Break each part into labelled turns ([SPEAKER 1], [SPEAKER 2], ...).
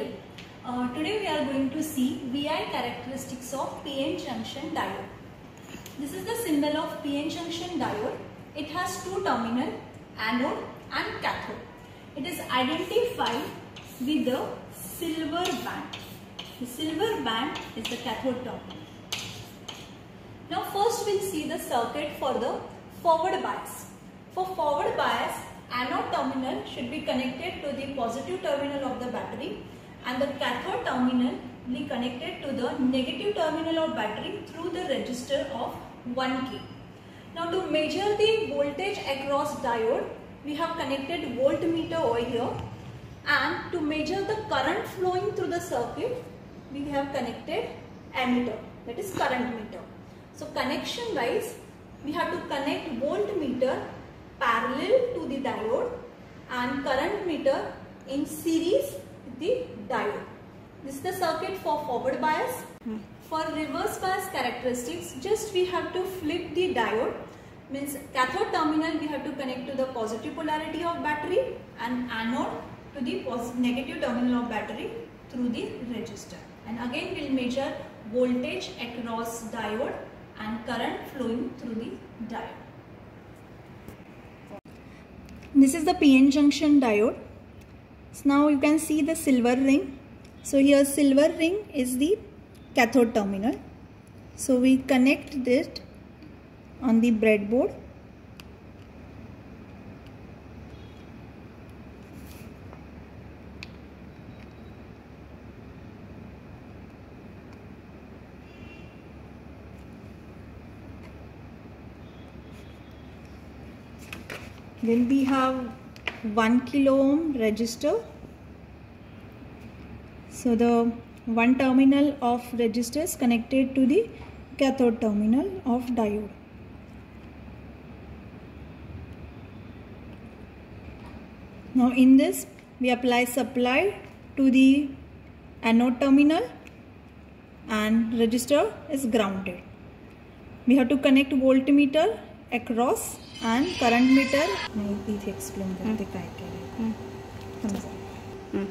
[SPEAKER 1] Uh, today we are going to see VI characteristics of PN junction diode. This is the symbol of PN junction diode. It has two terminal, anode and cathode. It is identified with the silver band. The silver band is the cathode terminal. Now first we'll see the circuit for the forward bias. For forward bias, anode terminal should be connected to the positive terminal of the battery and the cathode terminal be connected to the negative terminal of battery through the resistor of 1K. Now to measure the voltage across diode, we have connected voltmeter over here and to measure the current flowing through the circuit, we have connected ammeter that is current meter. So connection wise, we have to connect voltmeter parallel to the diode and current meter in series the diode. This is the circuit for forward bias. Hmm. For reverse bias characteristics, just we have to flip the diode means cathode terminal we have to connect to the positive polarity of battery and anode to the negative terminal of battery through the resistor. And again we will measure voltage across diode and current flowing through the diode. This is the PN junction diode. So now you can see the silver ring. So here silver ring is the cathode terminal. So we connect this on the breadboard. Then we have 1 kilo ohm resistor. So the one terminal of resistor is connected to the cathode terminal of diode. Now in this we apply supply to the anode terminal and resistor is grounded. We have to connect voltmeter across and current meter we've explain that mm. the criteria. Mm.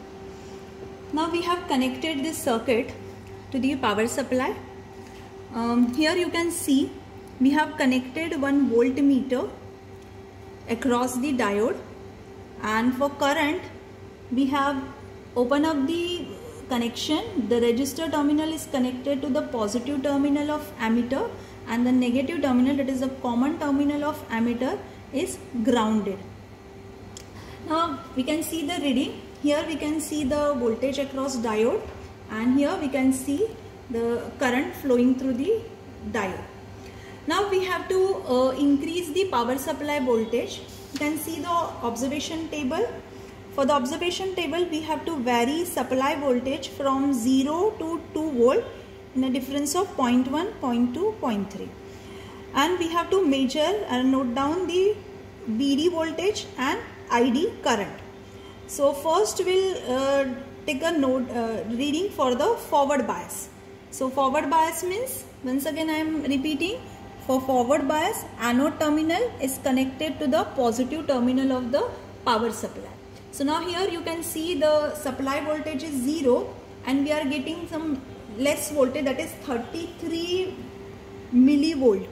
[SPEAKER 1] now we have connected this circuit to the power supply. Um, here you can see we have connected one voltmeter across the diode. And for current we have open up the connection. The resistor terminal is connected to the positive terminal of ammeter and the negative terminal that is the common terminal of ammeter is grounded. Now we can see the reading. Here we can see the voltage across diode. And here we can see the current flowing through the diode. Now we have to uh, increase the power supply voltage. You can see the observation table. For the observation table we have to vary supply voltage from 0 to 2 volt in a difference of 0.1 0.2 0.3 and we have to measure and note down the VD voltage and ID current. So first we'll uh, take a note uh, reading for the forward bias. So forward bias means once again I am repeating for forward bias, anode terminal is connected to the positive terminal of the power supply. So now here you can see the supply voltage is 0 and we are getting some less voltage that is 33 millivolt.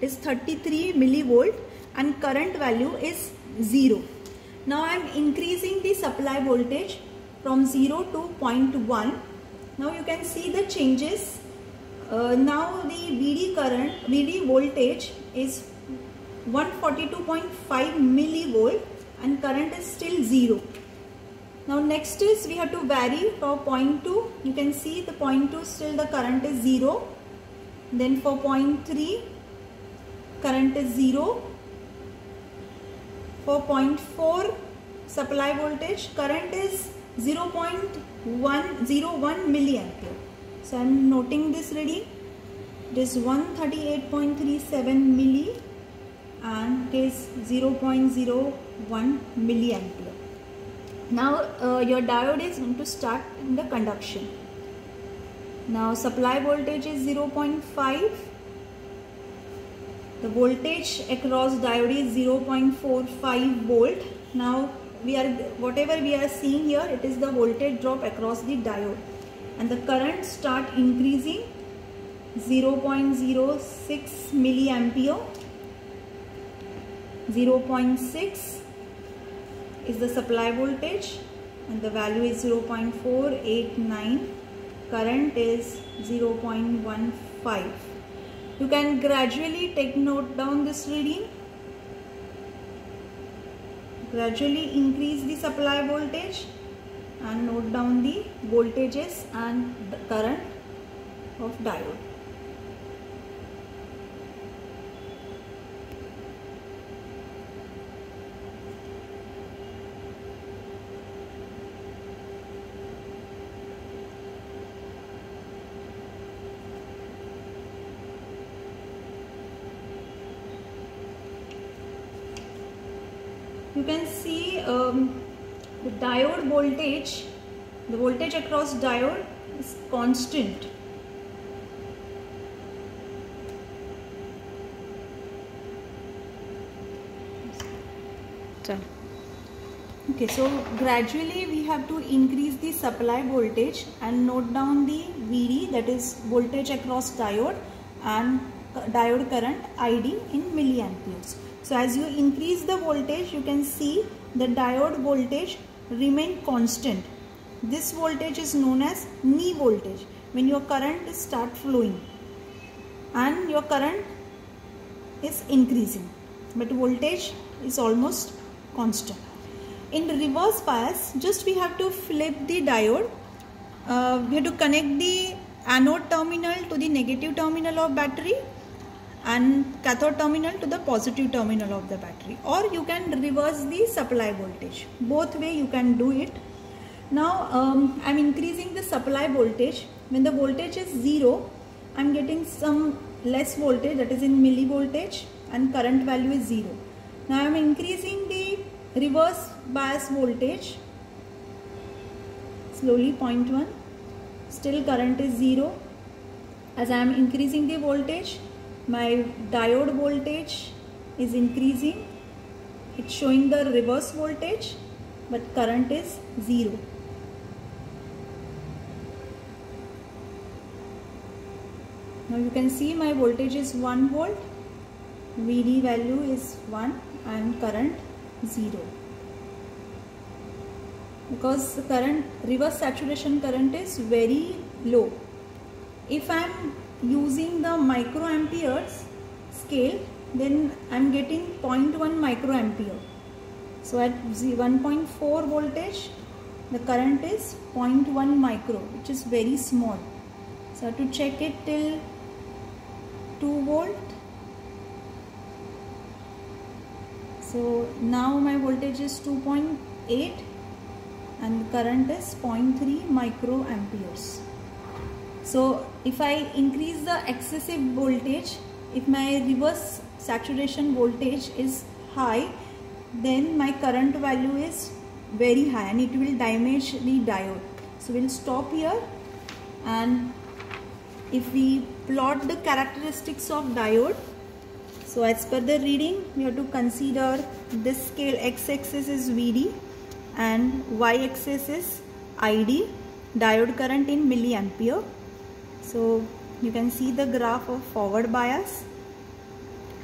[SPEAKER 1] It is 33 millivolt and current value is 0. Now I am increasing the supply voltage from 0 to 0.1. Now you can see the changes uh, now the VD current, VD voltage is 142.5 millivolt and current is still 0. Now next is we have to vary for 0.2, you can see the 0.2 still the current is 0. Then for 0.3 current is 0. For 0.4 supply voltage current is 0.101 milliampere. So I am noting this ready. It is 138.37 milli and it is 0.01 milliampere. Now uh, your diode is going to start in the conduction. Now supply voltage is 0.5. The voltage across diode is 0.45 volt. Now we are whatever we are seeing here it is the voltage drop across the diode and the current start increasing 0.06 milliampere 0.6 is the supply voltage and the value is 0.489 current is 0.15 you can gradually take note down this reading. Gradually increase the supply voltage and note down the voltages and the current of diode you can see um, the diode voltage the voltage across diode is constant. Okay so gradually we have to increase the supply voltage and note down the VD that is voltage across diode and diode current ID in milliamperes so as you increase the voltage, you can see the diode voltage remain constant. This voltage is known as knee voltage when your current start flowing and your current is increasing but voltage is almost constant. In reverse bias, just we have to flip the diode. Uh, we have to connect the anode terminal to the negative terminal of battery and cathode terminal to the positive terminal of the battery. Or you can reverse the supply voltage. Both way you can do it. Now um, I'm increasing the supply voltage. When the voltage is 0 I'm getting some less voltage that is in millivoltage and current value is 0 now I'm increasing the reverse bias voltage. Slowly 0.1 still current is 0 as I am increasing the voltage my diode voltage is increasing. It's showing the reverse voltage but current is 0 now you can see my voltage is 1 volt VD value is 1 and current 0 because the current reverse saturation current is very low. If I am using the microamperes scale then I'm getting 0.1 microampere. So at 1.4 voltage the current is 0.1 micro which is very small. So I to check it till 2 volt. So now my voltage is 2.8 and current is 0.3 microamperes so if I increase the excessive voltage, if my reverse saturation voltage is high, then my current value is very high and it will damage the diode. So we'll stop here and if we plot the characteristics of diode, so as per the reading, we have to consider this scale x-axis is VD and y-axis is ID, diode current in milliampere so you can see the graph of forward bias.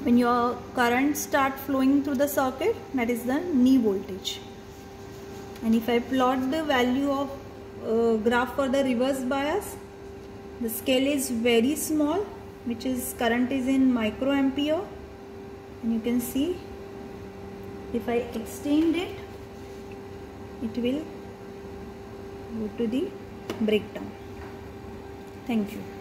[SPEAKER 1] When your current start flowing through the circuit that is the knee voltage. And if I plot the value of uh, graph for the reverse bias the scale is very small which is current is in microampere. And you can see if I extend it it will go to the breakdown Thank you.